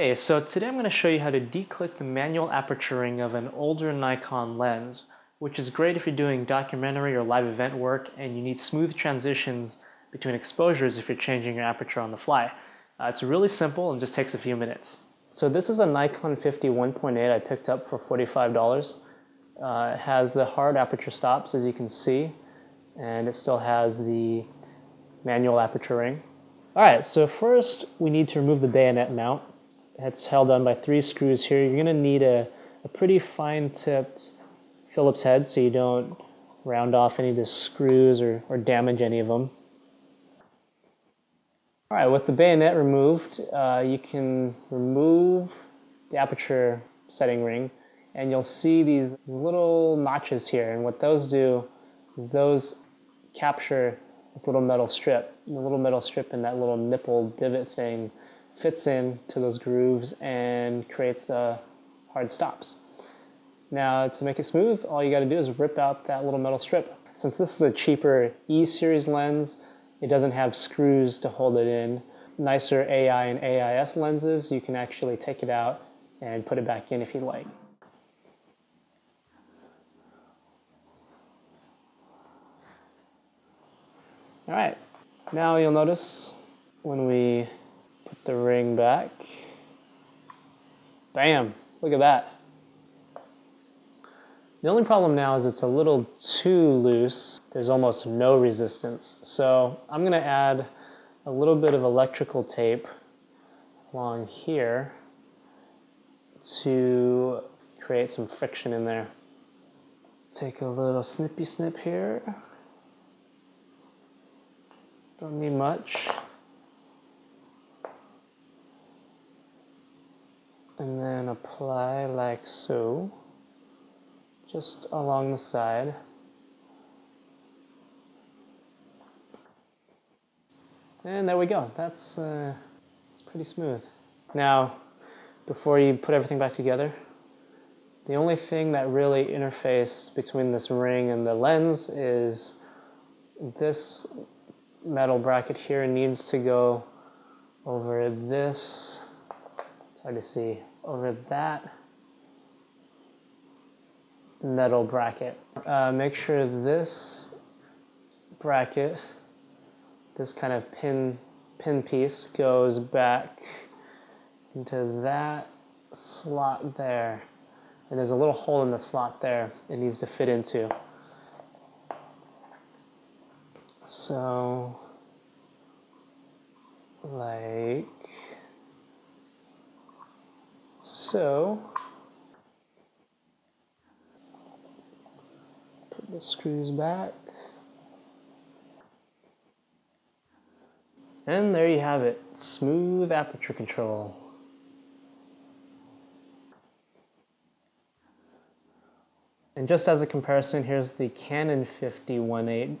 Hey, so today I'm going to show you how to declick the manual aperturing of an older Nikon lens, which is great if you're doing documentary or live event work and you need smooth transitions between exposures if you're changing your aperture on the fly. Uh, it's really simple and just takes a few minutes. So this is a Nikon 50 1.8 I picked up for $45. Uh, it has the hard aperture stops as you can see and it still has the manual aperture ring. Alright, so first we need to remove the bayonet mount. It's held on by three screws here. You're going to need a, a pretty fine-tipped Phillips head so you don't round off any of the screws or, or damage any of them. All right, with the bayonet removed, uh, you can remove the aperture setting ring and you'll see these little notches here. And what those do is those capture this little metal strip. The little metal strip in that little nipple divot thing fits in to those grooves and creates the hard stops. Now to make it smooth, all you gotta do is rip out that little metal strip. Since this is a cheaper E-series lens, it doesn't have screws to hold it in. Nicer AI and AIS lenses, you can actually take it out and put it back in if you like. All right, now you'll notice when we put the ring back, bam, look at that. The only problem now is it's a little too loose. There's almost no resistance. So I'm gonna add a little bit of electrical tape along here to create some friction in there. Take a little snippy snip here. Don't need much. Apply like so, just along the side. And there we go. That's, uh, that's pretty smooth. Now, before you put everything back together, the only thing that really interfaced between this ring and the lens is this metal bracket here needs to go over this, it's hard to see, over that metal bracket. Uh, make sure this bracket, this kind of pin, pin piece goes back into that slot there. And there's a little hole in the slot there it needs to fit into. So, like so. Put the screws back. And there you have it, smooth aperture control. And just as a comparison, here's the Canon 50 1.8